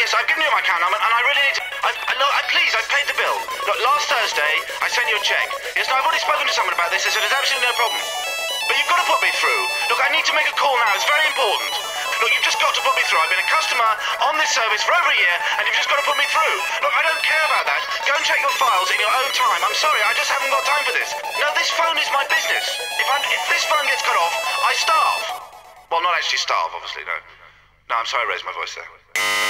yes, I've given you my account number, and I really need to. I, I, look, I, please, I paid the bill. Look, last Thursday, I sent you a check. Yes, now I've already spoken to someone about this. They said there's absolutely no problem. But you've got to put me through. Look, I need to make a call now. It's very important. Look, you've just got to put me through. I've been a customer on this service for over a year, and you've just got to put me through. Look, I don't care about that. Go and check your files in your own time. I'm sorry, I just haven't got time for this. No, this phone is my business. If, I'm, if this phone gets cut off, I starve. Well, not actually starve, obviously, no. No, I'm sorry I raised my voice there.